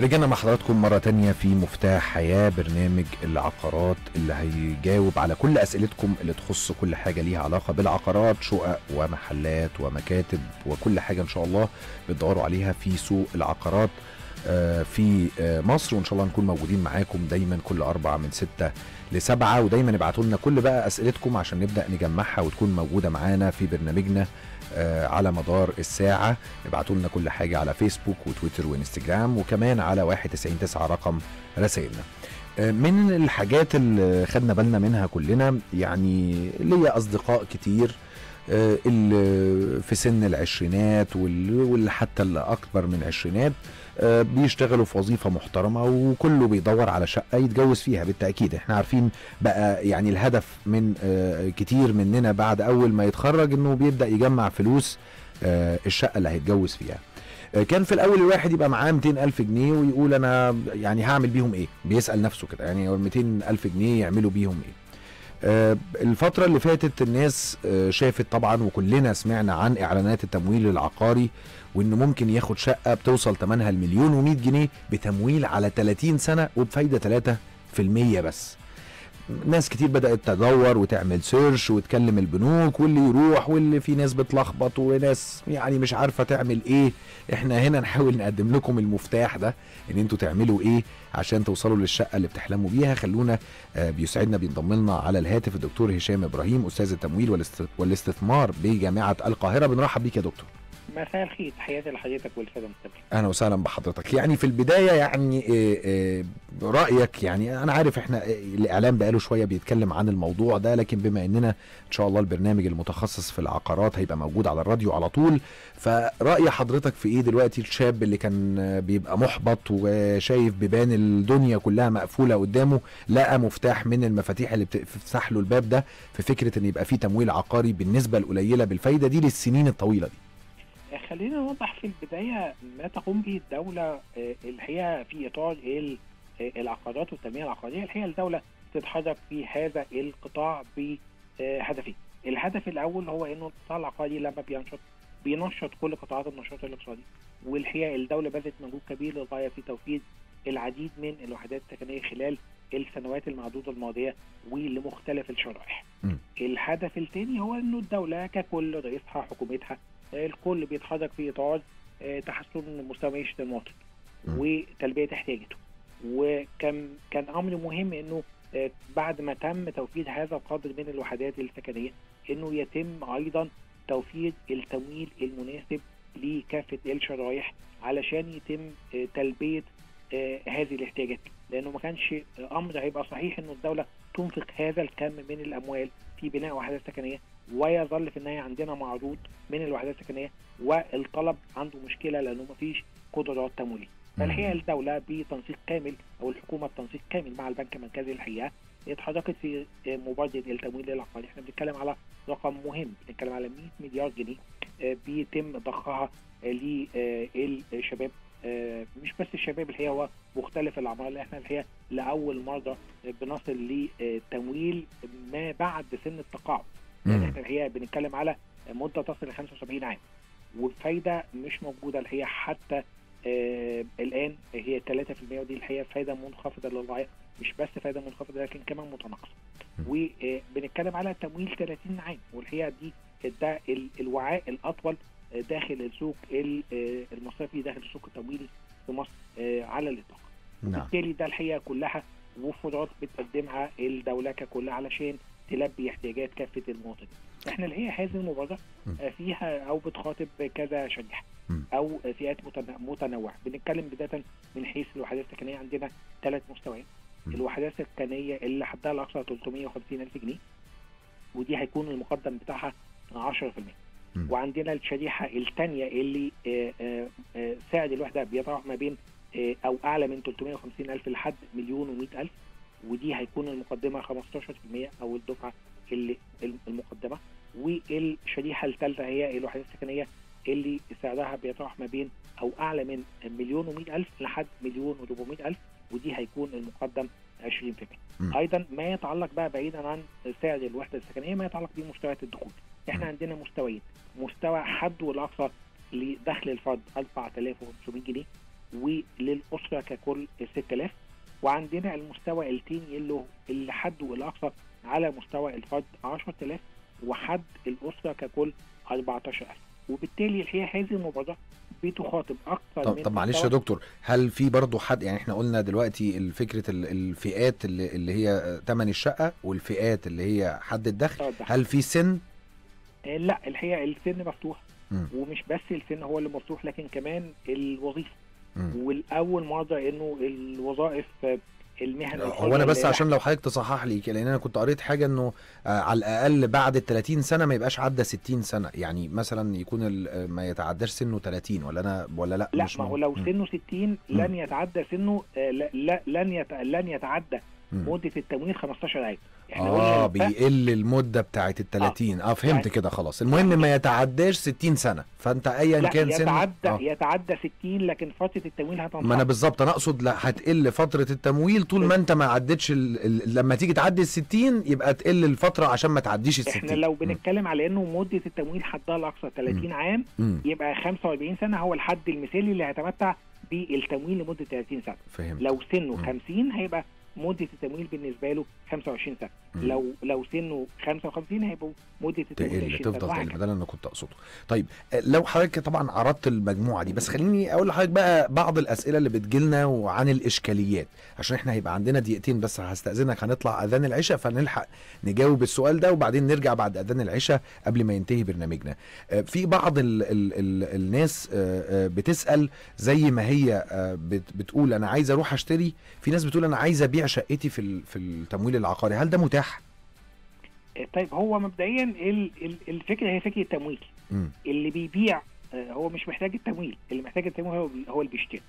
رجعنا مع حضراتكم مرة تانية في مفتاح حياة برنامج العقارات اللي هيجاوب على كل أسئلتكم اللي تخص كل حاجة ليها علاقة بالعقارات شقق ومحلات ومكاتب وكل حاجة إن شاء الله بتدوروا عليها في سوق العقارات. في آه، مصر وإن شاء الله نكون موجودين معاكم دايما كل أربعة من ستة لسبعة. ودايما ابعتوا لنا كل بقى أسئلتكم عشان نبدأ نجمعها وتكون موجودة معانا في برنامجنا آه، على مدار الساعة. ابعتوا لنا كل حاجة على فيسبوك وتويتر وإنستجرام وكمان على 199 رقم رسائلنا. آه، من الحاجات اللي خدنا بالنا منها كلنا يعني ليا أصدقاء كتير آه، اللي في سن العشرينات واللي حتى اللي أكبر من عشرينات آه، بيشتغلوا في وظيفة محترمة وكله بيدور على شقة يتجوز فيها بالتأكيد. إحنا عارفين بقى يعني الهدف من آه، كتير مننا بعد أول ما يتخرج إنه بيبدأ يجمع فلوس آه، الشقة اللي هيتجوز فيها. آه، كان في الأول الواحد يبقى معاه 200 ألف جنيه ويقول أنا يعني هعمل بيهم إيه؟ بيسأل نفسه كده يعني 200 ألف جنيه يعملوا بيهم إيه؟ آه، الفترة اللي فاتت الناس آه، شافت طبعا وكلنا سمعنا عن إعلانات التمويل العقاري وإنه ممكن ياخد شقة بتوصل ثمنها المليون و100 جنيه بتمويل على 30 سنة وبفايدة 3% بس. ناس كتير بدأت تدور وتعمل سيرش وتكلم البنوك واللي يروح واللي في ناس بتلخبط وناس يعني مش عارفة تعمل إيه. إحنا هنا نحاول نقدم لكم المفتاح ده إن أنتوا تعملوا إيه عشان توصلوا للشقة اللي بتحلموا بيها. خلونا آه، بيسعدنا بينضم لنا على الهاتف الدكتور هشام إبراهيم أستاذ التمويل والاست- والاستثمار بجامعة القاهرة. بنرحب بيك يا دكتور. مساء الخير. تحياتي لحضرتك والساده المستمعين أهلا وسهلا بحضرتك. يعني في البداية يعني إيه إيه رأيك يعني أنا عارف إحنا إيه الإعلام بقاله شوية بيتكلم عن الموضوع ده لكن بما إننا إن شاء الله البرنامج المتخصص في العقارات هيبقى موجود على الراديو على طول فرأي حضرتك في إيه دلوقتي؟ الشاب اللي كان بيبقى محبط وشايف بيبان الدنيا كلها مقفولة قدامه لقى مفتاح من المفاتيح اللي بتفتح له الباب ده في فكرة إن يبقى في تمويل عقاري بالنسبة القليلة بالفايدة دي للسنين الطويلة دي. خلينا نوضح في البداية ما تقوم به الدولة آه، الحقيقة في إطار آه، العقارات والتنمية العقاريه الحقيقة الدولة تتحرك في هذا القطاع بهدفين الهدف الأول هو إنه القطاع العقاري لما بينشط بينشط كل قطاعات النشاط الاقتصادي والحقيقة الدولة بذلت مجهود كبير للغاية في توفير العديد من الوحدات السكنيه خلال السنوات المعدودة الماضية ولمختلف الشرائح. الهدف الثاني هو إنه الدولة ككل رئيسها حكومتها آه، الكل بيتحرك في اطار آه، تحسن مستوى معيشة المواطن. وتلبية احتياجاته. وكان كان أمر مهم إنه آه، بعد ما تم توفير هذا القدر من الوحدات السكنية إنه يتم أيضا توفير التمويل المناسب لكافة الشرائح علشان يتم آه، تلبية آه، هذه الاحتياجات لأنه ما كانش آه، أمر هيبقى صحيح إنه الدولة تنفق هذا الكم من الأموال في بناء وحدات سكنية ويظل في النهاية عندنا معروض من الوحدات السكنية والطلب عنده مشكلة لأنه ما فيش قدرات تمويليه. فالحقيقة الدولة بتنسيق كامل أو الحكومة بتنسيق كامل مع البنك المركزي الحقيقة اتحركت في مبادرة التمويل العقاري، إحنا بنتكلم على رقم مهم، بنتكلم على 100 مليار جنيه بيتم ضخها للشباب. مش بس الشباب الحقيقة هو مختلف الأعمار. اللي إحنا الحقيقة لأول مرة بنصل لتمويل ما بعد سن التقاعد. يعني إحنا الحقيقة بنتكلم على مده تصل ل 75 عام وفايده مش موجودة الحقيقة حتى آه الآن هي 3% ودي الحقيقة فايدة منخفضة للغاية مش بس فايدة منخفضة لكن كمان متناقصة. وبنتكلم على تمويل 30 عام والحقيقة دي ده ال- الوعاء الأطول داخل السوق ال- آه، المصرفي داخل السوق التمويلي في مصر آه، على الإطلاق. نعم. بالتالي ده الحقيقة كلها وفرات بتقدمها الدولة ككل علشان تلبي احتياجات كافة المواطنين. إحنا الحقيقة هذه المبادرة فيها أو بتخاطب كذا شريحه. أو فئات متن- متنوعة، بنتكلم بداية من حيث الوحدات السكنية عندنا ثلاث مستويات. الوحدات السكنية اللي حدها الأقصى 350 ألف جنيه ودي هيكون المقدم بتاعها 10%. م. وعندنا الشريحة الثانية اللي آه، آه، آه، سعر الوحدة بيتراوح ما بين أو أعلى من 350 ألف لحد مليون و100 ألف ودي هيكون المقدمة 15% أو الدفعة اللي المقدمة. والشريحة الثالثة هي الوحدات السكنية اللي سعرها بيتراوح ما بين أو أعلى من مليون و100 ألف لحد مليون و400 ألف ودي هيكون المقدم 20% م. أيضا ما يتعلق بقى بعيدا عن سعر الوحدة السكنية ما يتعلق بمستويات الدخول. إحنا م. عندنا مستويين. مستوى حد والأقصى لدخل الفرد 4500 جنيه وللأسرة ككل 6000 وعندنا المستوى التاني اللي هو اللي حده الاقصى على مستوى الفرد 10000 وحد الأسرة ككل 14000 وبالتالي الحقيقة هذه المبادره بتخاطب أكثر طب, من طب معلش يا. دكتور هل في برضه حد يعني إحنا قلنا دلوقتي فكرة ال- الفئات اللي, اللي هي ثمن الشقة والفئات اللي هي حد الدخل هل في سن آه، لا الحقيقة السن مفتوح مم. ومش بس السن هو اللي مفتوح لكن كمان الوظيفة. والأول مره إنه الوظائف آه، المهن هو أنا بس عشان لو حضرتك تصحح لي لأن أنا كنت قريت حاجة إنه آه على الأقل بعد ال 30 سنة ما يبقاش عدى 60 سنة يعني مثلا يكون آه، ما يتعداش سنه 30 ولا أنا ولا لأ لا مش ما. هو لو. سنه 60 لن يتعدى سنه آه، لا لا- لن يت- لن يتعدى. مدة التمويل 15 عام. إحنا آه قلنا الفرق- بيقل المدة بتاعت ال 30 آه فهمت يعني- كده خلاص. المهم ما يتعداش 60 سنة. فأنت ايا كان سن يتعدى آه. يتعدى 60 لكن فترة التمويل هتنقطع ما أنا بالظبط. أنا أقصد لا هتقل فترة التمويل طول ما أنت ما عدتش ال... ال... لما تيجي تعدي ال 60 يبقى تقل الفترة عشان ما تعديش ال 60 إحنا لو بنتكلم على إنه مدة التمويل حدها الأقصى 30 عام امم يبقى 45 سنة هو الحد المثالي اللي هيتمتع بالتمويل لمدة 30 سنة. فهمت. لو سنه مم. 50 هيبقى مدة التمويل بالنسبة له 25 سنة مم. لو لو سنه 55 هيبقى مدة التمويل تقل 20 تفضل تقل. ده اللي أنا كنت أقصده طيب آه، لو حضرتك طبعا عرضت المجموعة دي بس خليني أقول لحضرتك بقى بعض الأسئلة اللي بتجيلنا وعن الإشكاليات عشان إحنا هيبقى عندنا دقيقتين بس هستأذنك هنطلع أذان العشاء فنلحق نجاوب السؤال ده وبعدين نرجع بعد أذان العشاء قبل ما ينتهي برنامجنا آه، في بعض ال ال ال الناس آه، بتسأل زي ما هي بت- بتقول أنا عايز أروح أشتري في ناس بتقول أنا عايز أبيع شقتي في في التمويل العقاري هل ده متاح؟ آه، طيب هو مبدئيا ال- ال- الفكرة هي فكرة التمويل. امم اللي بيبيع آه، هو مش محتاج التمويل اللي محتاج التمويل هو هو اللي بيشتري.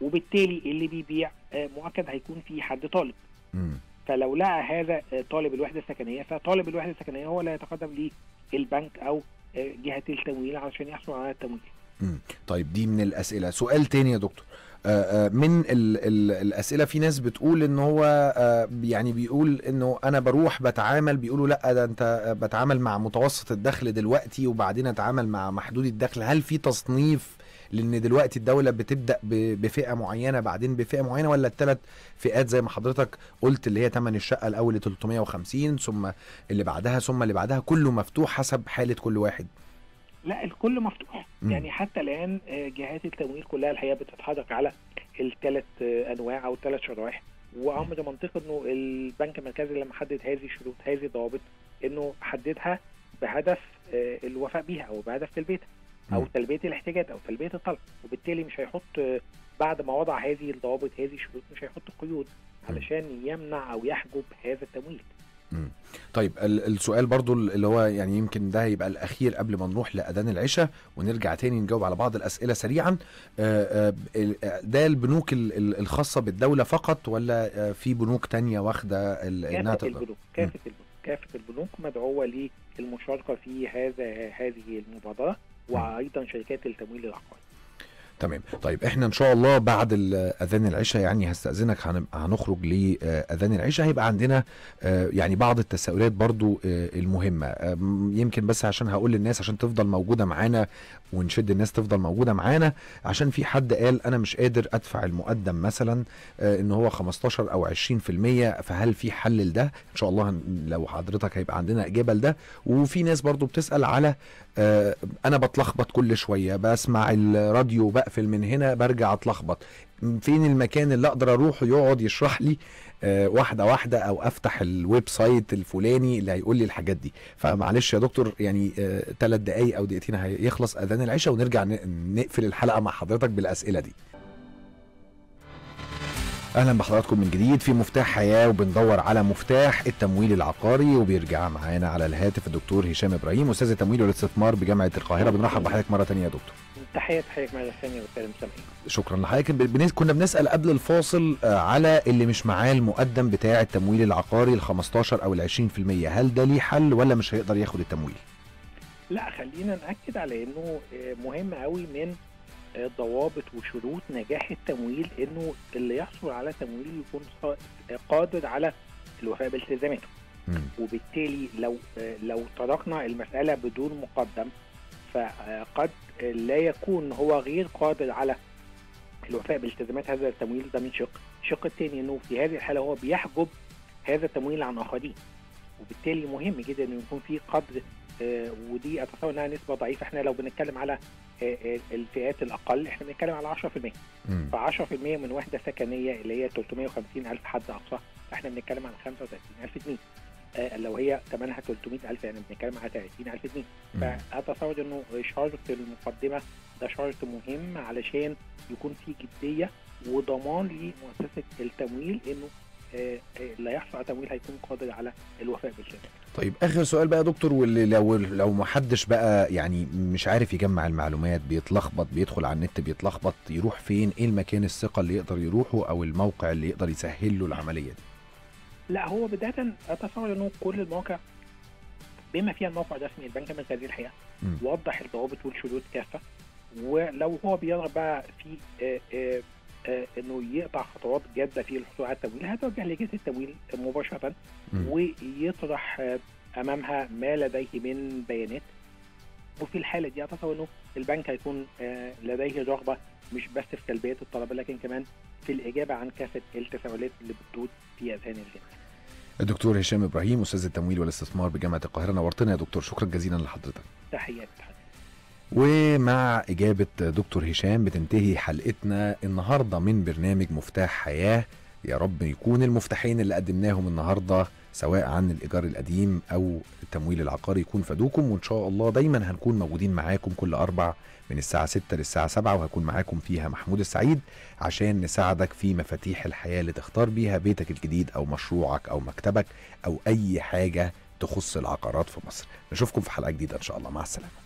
وبالتالي اللي بيبيع آه، مؤكد هيكون في حد طالب. فلو لقى هذا طالب الوحدة السكنية فطالب الوحدة السكنية هو اللي هيتقدم للبنك أو جهة التمويل علشان يحصل على التمويل. طيب دي من الأسئلة. سؤال تاني يا دكتور. من ال ال الأسئلة في ناس بتقول إن هو آه، يعني بيقول إنه أنا بروح بتعامل بيقولوا لأ ده أنت آه، بتعامل مع متوسط الدخل دلوقتي وبعدين أتعامل مع محدود الدخل. هل في تصنيف لإن دلوقتي الدولة بتبدأ بفئة معينة بعدين بفئة معينة ولا الثلاث فئات زي ما حضرتك قلت اللي هي ثمن الشقة الأول 350 ثم اللي بعدها ثم اللي بعدها كله مفتوح حسب حالة كل واحد؟ لا الكل مفتوح مم. يعني حتى الآن آه، جهات التمويل كلها الحقيقة بتتحرك على الثلاث أنواع أو الثلاث شرائح وامر منطقي إنه البنك المركزي لما حدد هذه الشروط هذه الضوابط إنه حددها بهدف آه، الوفاء بيها أو بهدف تلبيتها أو. تلبية الاحتياجات أو تلبية الطلب وبالتالي مش هيحط آه، بعد ما وضع هذه الضوابط هذه الشروط مش هيحط قيود علشان يمنع أو يحجب هذا التمويل. طيب ال- السؤال برضو اللي هو يعني يمكن ده هيبقى الأخير قبل ما نروح لأذان العشاء ونرجع تاني نجاوب على بعض الأسئلة سريعا. آه، آه، ده البنوك ال- ال- الخاصة بالدولة فقط ولا آه، في بنوك تانية واخدة إنها تقدر؟ البنوك كافة البنوك كافة البنوك مدعوة للمشاركة في هذا هذه المبادرة وأيضا شركات التمويل العقاري. تمام. طيب إحنا إن شاء الله بعد أذان العشاء يعني هستأذنك هن- هنخرج لاذان العشاء. هيبقى عندنا آه، يعني بعض التساؤلات برضو آه، المهمة. آه، يمكن بس عشان هقول للناس عشان تفضل موجودة معانا ونشد الناس تفضل موجودة معانا. عشان في حد قال أنا مش قادر أدفع المقدم مثلا آه، إن هو 15 أو 20% فهل في حل لده؟ إن شاء الله لو حضرتك هيبقى عندنا إجابة لده. وفي ناس برضو بتسأل على آه، أنا بتلخبط كل شوية بسمع الراديو بقفل من هنا برجع أتلخبط. فين المكان اللي أقدر اروحه يقعد يشرح لي آه، واحدة واحدة أو أفتح ال website الفلاني اللي هيقول لي الحاجات دي؟ فمعلش يا دكتور يعني ثلاث دقايق أو دقيقتين هيخلص أذان العشاء ونرجع نقفل الحلقة مع حضرتك بالأسئلة دي. أهلا بحضراتكم من جديد في مفتاح حياة وبندور على مفتاح التمويل العقاري وبيرجع معانا على الهاتف الدكتور هشام إبراهيم أستاذ التمويل والاستثمار بجامعة القاهرة. بنرحب بحضرتك مرة ثانية يا دكتور. تحية مرة ثانية والسلام سامعين. شكرا لحضرتك. كنا بنسأل قبل الفاصل آه، على اللي مش معاه المقدم بتاع التمويل العقاري ال 15 أو ال 20% هل ده ليه حل ولا مش هيقدر ياخد التمويل؟ لا خلينا نأكد على إنه آه، مهم قوي من ضوابط وشروط نجاح التمويل إنه اللي يحصل على تمويل يكون قادر على الوفاء بالتزاماته. وبالتالي لو لو تركنا المسألة بدون مقدم فقد لا يكون هو غير قادر على الوفاء بالتزامات هذا التمويل. ده من شق الشق الثاني إنه في هذه الحالة هو بيحجب هذا التمويل عن آخرين. وبالتالي مهم جدا إنه يكون في قدر ودي اتصور إنها نسبة ضعيفة إحنا لو بنتكلم على آه، آه، الفئات الأقل إحنا بنتكلم على 10% مم. ف 10% من وحدة سكنية اللي هي 350 ألف حد أقصى إحنا بنتكلم على 35 ألف جنيه آه، لو هي ثمنها 300 ألف يعني بنتكلم على 30 ألف جنيه. فأتصور إنه شرط المقدمة ده شرط مهم علشان يكون في جدية وضمان لمؤسسة التمويل إنه آه، آه، اللي هيحصل على تمويل هيكون قادر على الوفاء بالتزامات. طيب آخر سؤال بقى يا دكتور واللي لو لو ما حدش بقى يعني مش عارف يجمع المعلومات بيتلخبط بيدخل على النت بيتلخبط يروح فين إيه المكان الثقة اللي يقدر يروحه أو الموقع اللي يقدر يسهل له العملية دي لا هو بداية أتصور إنه كل المواقع بما فيها الموقع الرسمي البنك المركزي الحقيقة. وضح الضوابط والشروط كافة ولو هو بيرغب بقى في آه، آه، إنه يقطع خطوات جادة في الحصول على التمويل هتوجه لجهه التمويل مباشرة. ويطرح آه، أمامها ما لديه من بيانات. وفي الحالة دي اتصور إنه البنك هيكون آه، لديه رغبة مش بس في تلبيه الطلبه لكن كمان في الإجابة عن كافة التساؤلات اللي بتدور في أذهان الجميع. الدكتور هشام إبراهيم أستاذ التمويل والاستثمار بجامعة القاهرة نورتنا يا دكتور. شكرا جزيلا لحضرتك. تحياتي. ومع إجابة دكتور هشام بتنتهي حلقتنا النهاردة من برنامج مفتاح حياة. يا رب يكون المفتاحين اللي قدمناهم النهاردة سواء عن الإيجار القديم أو التمويل العقاري يكون فادوكم وإن شاء الله دايما هنكون موجودين معاكم كل أربع من الساعة 6 للساعة 7 وهكون معاكم فيها محمود السعيد عشان نساعدك في مفاتيح الحياة اللي تختار بيها بيتك الجديد أو مشروعك أو مكتبك أو أي حاجة تخص العقارات في مصر. نشوفكم في حلقة جديدة إن شاء الله. مع السلامة.